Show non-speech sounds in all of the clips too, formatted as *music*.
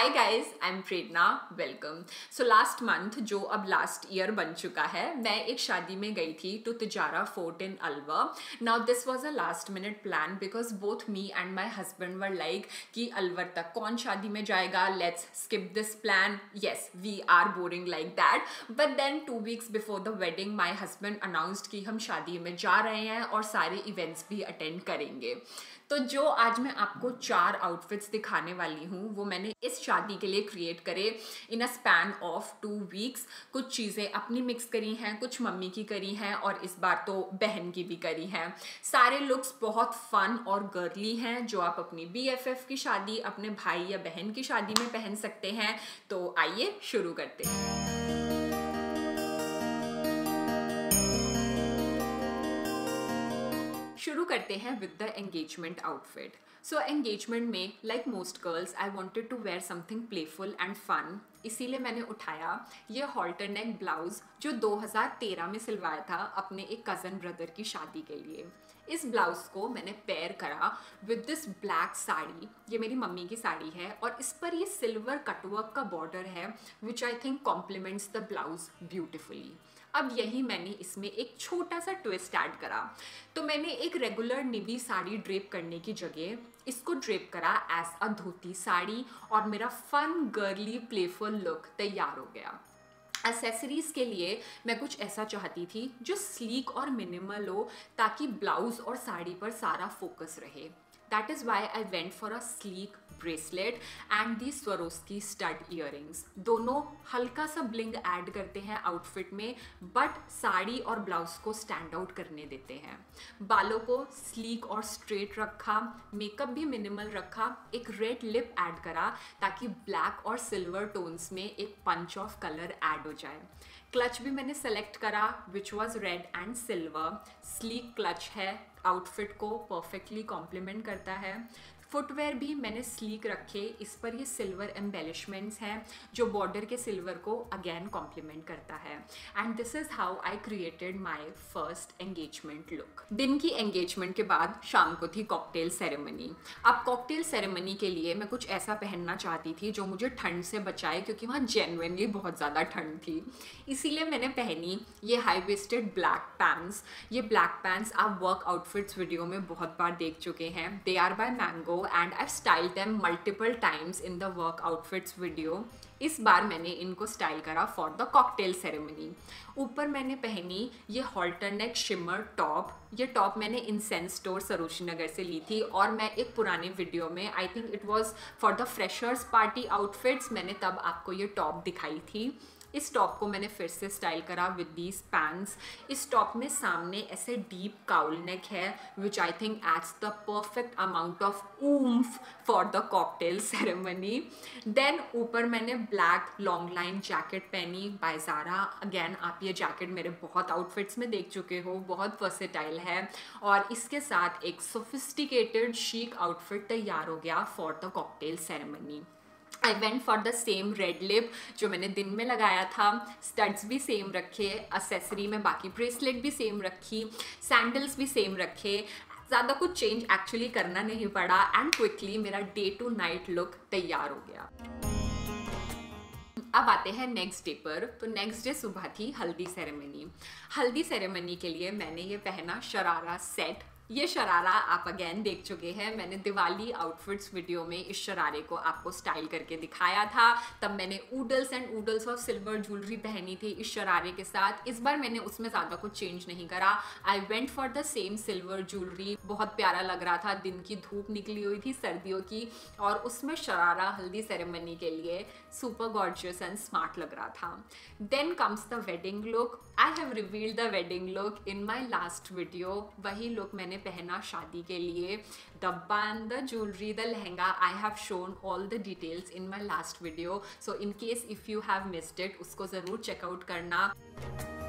Hi guys I am Prerna welcome so last month जो अब last year बन चुका है, मैं एक शादी में गई थी to Tijara fort in Alwar now this was a last minute plan because both me and my husband were like कि अलवर तक कौन शादी में जाएगा? Let's skip this plan yes we are boring like that but then two weeks before the wedding my husband announced कि हम शादी में जा रहे हैं और सारे इवेंट्स भी अटेंड करेंगे. तो जो आज मैं आपको चार आउटफिट्स दिखाने वाली हूँ, वो मैंने इस शादी के लिए क्रिएट करे in a span of two weeks कुछ चीज़ें अपनी मिक्स करी हैं, कुछ मम्मी की करी हैं और इस बार तो बहन की भी करी हैं। सारे लुक्स बहुत फन और गर्ली हैं, जो आप अपनी बीएफएफ की शादी, अपने भाई या बहन की शादी में पहन सकते हैं। तो आइए शुरू करते हैं। करते हैं with the engagement outfit so engagement में like most girls I wanted to wear something playful and fun इसीलिए मैंने उठाया ये हॉल्टर नेक ब्लाउज जो 2013 में सिलवाया था अपने एक कज़न ब्रदर की शादी के लिए। इस ब्लाउज को मैंने पेयर करा विद दिस ब्लैक साड़ी। ये मेरी मम्मी की साड़ी है और इस पर ये सिल्वर कटवर्क का बॉर्डर है which I think compliments the blouse beautifully अब यही मैंने इसमें एक छोटा सा ट्विस्ट ऐड करा। तो मैंने एक रेगुलर निवी साड़ी ड्रेप करने की जगह इसको ड्रेप करा एज अ धोती साड़ी और मेरा फन गर्ली प्लेफुल लुक तैयार हो गया। एसेसरीज के लिए मैं कुछ ऐसा चाहती थी जो स्लीक और मिनिमल हो ताकि ब्लाउज और साड़ी पर सारा फोकस रहे। That is why I went for a sleek bracelet and the Swarovski stud ear दोनों हल्का सा ब्लिंग ऐड करते हैं आउटफिट में बट साड़ी और ब्लाउज को स्टैंड आउट करने देते हैं। बालों को स्लीक और स्ट्रेट रखा मेकअप भी मिनिमल रखा, एक रेड लिप ऐड करा, ताकि ब्लैक और सिल्वर टोन्स में एक पंच ऑफ़ कलर ऐड हो जाए। क्लच भी मैंने सेलेक्ट करा which was red and silver sleek clutch है आउटफिट को परफेक्टली कॉम्प्लीमेंट करता है। फुटवेयर भी मैंने स्लीक रखे, इस पर ये सिल्वर एम्बेलिशमेंट्स हैं, जो बॉर्डर के सिल्वर को अगेन कॉम्प्लीमेंट करता है। And this is how I created my first engagement look दिन की एंगेजमेंट के बाद शाम को थी कॉकटेल सेरेमनी अब कॉकटेल सेरेमनी के लिए मैं कुछ ऐसा पहनना चाहती थी, जो मुझे ठंड से बचाए, क्योंकि वहाँ जेनवनली बहुत ज़्यादा ठंड थी। इसीलिए मैंने पहनी ये हाई वेस्टेड ब्लैक पैंट्स ये ब्लैक पैंट्स आप वर्क आउटफिट्स वीडियो में बहुत बार देख चुके हैं। They are by Mango and I styled them multiple times in the work outfits video. इस बार मैंने इनको स्टाइल करा फॉर द कॉकटेल सेरेमनी ऊपर मैंने पहनी ये हॉल्टरनेक शिमर टॉप ये टॉप मैंने इंसेंस स्टोर सरोशी नगर से ली थी और मैं एक पुराने वीडियो में I think it was for the freshers party outfits मैंने तब आपको ये टॉप दिखाई थी। इस टॉप को मैंने फिर से स्टाइल करा विद दीज पैंट्स इस टॉप में सामने ऐसे डीप काउल नेक है which I think adds the perfect amount of oomph for the cocktail ceremony then ऊपर मैंने ब्लैक लॉन्ग लाइन जैकेट पहनी बाय ज़ारा अगेन आप ये जैकेट मेरे बहुत आउटफिट्स में देख चुके हो, बहुत वर्सेटाइल है। और इसके साथ एक सोफिस्टिकेटेड शीक आउटफिट तैयार हो गया for the cocktail ceremony I went for the same red lip जो मैंने दिन में लगाया था। स्टड्स भी सेम रखे असेसरी में, बाकी ब्रेसलेट भी सेम रखी सैंडल्स भी सेम रखे। ज़्यादा कुछ चेंज एक्चुअली करना नहीं पड़ा एंड क्विकली मेरा डे टू नाइट लुक तैयार हो गया। अब आते हैं नेक्स्ट डे पर। तो नेक्स्ट डे सुबह थी हल्दी सेरेमनी हल्दी सेरेमनी के लिए मैंने ये पहना शरारा सेट ये शरारा आप अगेन देख चुके हैं। मैंने दिवाली आउटफिट्स वीडियो में इस शरारे को आपको स्टाइल करके दिखाया था। तब मैंने oodles and oodles of silver jewellery पहनी थी इस शरारे के साथ। इस बार मैंने उसमें ज़्यादा कुछ चेंज नहीं करा। I went for the same silver jewellery बहुत प्यारा लग रहा था। दिन की धूप निकली हुई थी सर्दियों की। और उसमें शरारा हल्दी सेरेमनी के लिए सुपर गॉर्जियस एंड स्मार्ट लग रहा था। Then comes the wedding look I have revealed the wedding look in my last video वही लुक मैंने पहना शादी के लिए. The bun the jewellery the lehenga I have shown all the details in my last video so in case if you have missed it उसको ज़रूर check out करना.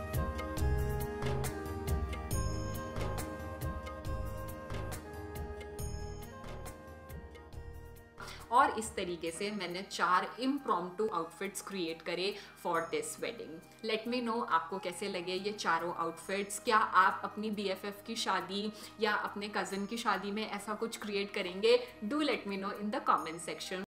और इस तरीके से मैंने चार इम्प्रॉम्प्टू आउटफिट्स क्रिएट करे for this wedding let me know आपको कैसे लगे ये चारों आउटफिट्स क्या आप अपनी बीएफएफ की शादी या अपने कज़न की शादी में ऐसा कुछ क्रिएट करेंगे? Do let me know in the comment section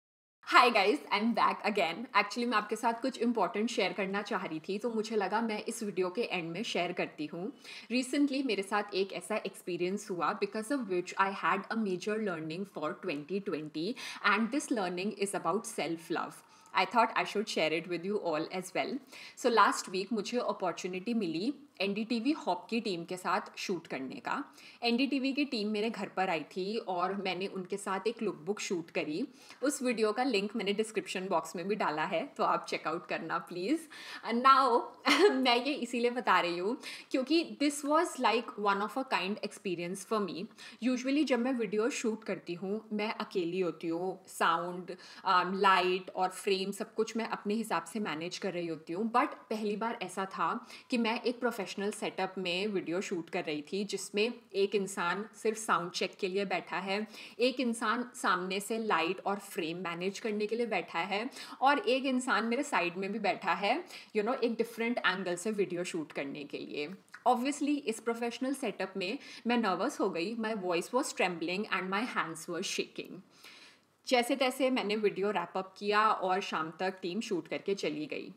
guys I am back again actually मैं आपके साथ कुछ इंपॉर्टेंट शेयर करना चाह रही थी तो मुझे लगा मैं इस वीडियो के एंड में शेयर करती हूँ। रिसेंटली मेरे साथ एक ऐसा एक्सपीरियंस हुआ because of which I had a major learning for 2020 and this learning is about self love I thought I should share it with you all as well so last week मुझे opportunity मिली N D hop की team के साथ shoot करने का। N D की team मेरे घर पर आई थी और मैंने उनके साथ एक लुक बुक शूट करी। उस वीडियो का लिंक मैंने डिस्क्रिप्शन बॉक्स में भी डाला है तो आप चेकआउट करना प्लीज़ नाउ *laughs* मैं ये इसीलिए बता रही हूँ क्योंकि this was like one of a kind experience for me usually जब मैं वीडियो शूट करती हूँ मैं अकेली होती हूँ। साउंड लाइट um, और फ्रेम सब कुछ मैं अपने हिसाब से मैनेज कर रही होती हूँ। बट पहली बार ऐसा था कि मैं एक प्रोफेशनल प्रोफेशनल सेटअप में वीडियो शूट कर रही थी जिसमें एक इंसान सिर्फ़ साउंड चेक के लिए बैठा है एक इंसान सामने से लाइट और फ्रेम मैनेज करने के लिए बैठा है और एक इंसान मेरे साइड में भी बैठा है यू you नो know, एक डिफरेंट एंगल से वीडियो शूट करने के लिए। ऑब्वियसली इस प्रोफेशनल सेटअप में मैं नर्वस हो गई my voice was trembling and my hands was shaking जैसे तैसे मैंने वीडियो रैपअप किया और शाम तक टीम शूट करके चली गई।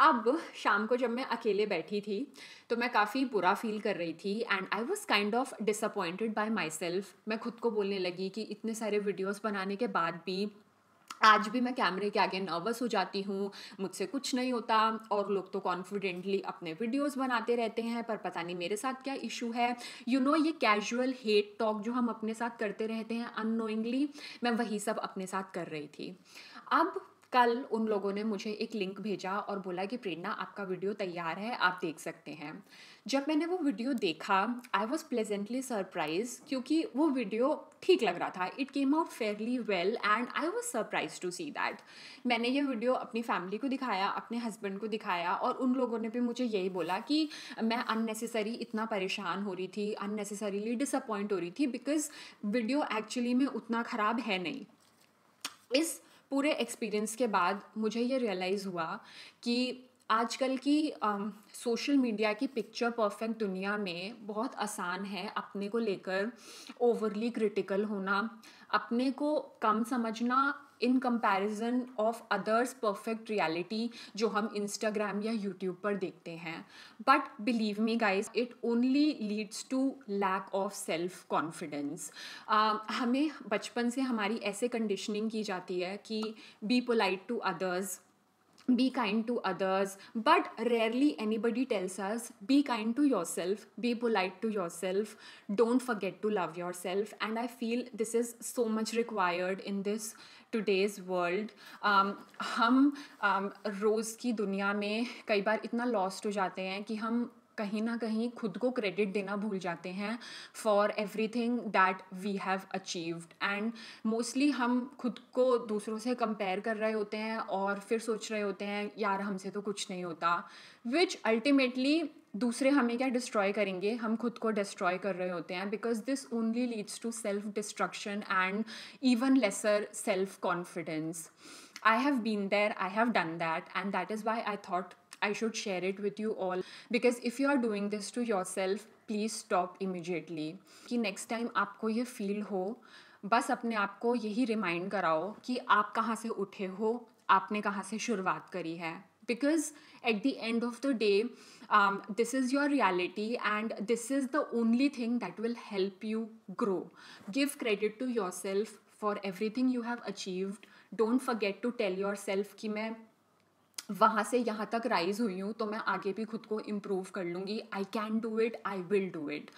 अब शाम को जब मैं अकेले बैठी थी तो मैं काफ़ी बुरा फील कर रही थी and I was kind of disappointed by myself मैं खुद को बोलने लगी कि इतने सारे वीडियोस बनाने के बाद भी आज भी मैं कैमरे के आगे नर्वस हो जाती हूँ मुझसे कुछ नहीं होता और लोग तो कॉन्फिडेंटली अपने वीडियोस बनाते रहते हैं पर पता नहीं मेरे साथ क्या इशू है। यू you नो know, ये कैजुअल हेट टॉक जो हम अपने साथ करते रहते हैं अनोइंगली मैं वही सब अपने साथ कर रही थी। अब कल उन लोगों ने मुझे एक लिंक भेजा और बोला कि प्रेरणा, आपका वीडियो तैयार है, आप देख सकते हैं। जब मैंने वो वीडियो देखा आई वॉज़ प्लेजेंटली सरप्राइज़ क्योंकि वो वीडियो ठीक लग रहा था। It came out fairly well and I was surprise to see that मैंने ये वीडियो अपनी फैमिली को दिखाया, अपने हस्बैंड को दिखाया और उन लोगों ने भी मुझे यही बोला कि मैं अननेसेसरी इतना परेशान हो रही थी अननेसेसरीली डिसअपॉइंट हो रही थी बिकॉज़ वीडियो एक्चुअली में उतना ख़राब है नहीं। इस पूरे एक्सपीरियंस के बाद मुझे ये रियलाइज़ हुआ कि आजकल की सोशल मीडिया की पिक्चर परफेक्ट दुनिया में बहुत आसान है अपने को लेकर ओवरली क्रिटिकल होना, अपने को कम समझना in comparison of others perfect reality जो हम इंस्टाग्राम या यूट्यूब पर देखते हैं। But believe me guys it only leads to lack of self confidence हमें बचपन से हमारी ऐसे कंडीशनिंग की जाती है कि be polite to others be kind to others but rarely anybody tells us be kind to yourself be polite to yourself don't forget to love yourself and i feel this is so much required in this today's world um, हम um, रोज़ की दुनिया में कई बार इतना lost हो जाते हैं कि हम कहीं ना कहीं खुद को क्रेडिट देना भूल जाते हैं for everything that we have achieved and mostly हम खुद को दूसरों से कंपेयर कर रहे होते हैं और फिर सोच रहे होते हैं, यार, हमसे तो कुछ नहीं होता। विच अल्टीमेटली दूसरे हमें क्या डिस्ट्रॉय करेंगे? हम खुद को डिस्ट्रॉय कर रहे होते हैं because this only leads to self destruction and even lesser self confidence I have been there I have done that and that is why I thought I should share it with you all. Because if you are doing this to yourself please stop immediately कि next time आपको ये feel हो, बस अपने आप को यही remind कराओ कि आप कहाँ से उठे हो, आपने कहाँ से शुरुआत करी है। Because at the end of the day this is your reality and this is the only thing that will help you grow give credit to yourself for everything you have achieved don't forget to tell yourself कि मैं वहाँ से यहाँ तक rise हुई हूँ तो मैं आगे भी खुद को इम्प्रूव कर लूँगी। I can do it I will do it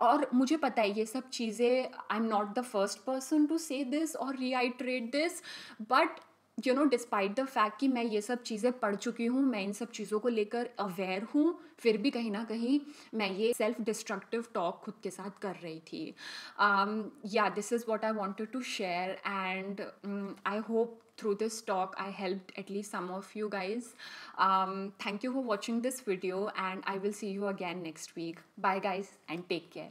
और मुझे पता है ये सब चीज़ें I am not the first person to say this और reiterate this but you know despite the fact कि मैं ये सब चीज़ें पढ़ चुकी हूँ, मैं इन सब चीज़ों को लेकर अवेयर हूँ, फिर भी कहीं ना कहीं मैं ये सेल्फ डिस्ट्रक्टिव टॉक खुद के साथ कर रही थी। Yeah this is what I wanted to share and I hope through this talk i helped at least some of you guys. Um, thank you for watching this video and i will see you again next week. Bye guys and take care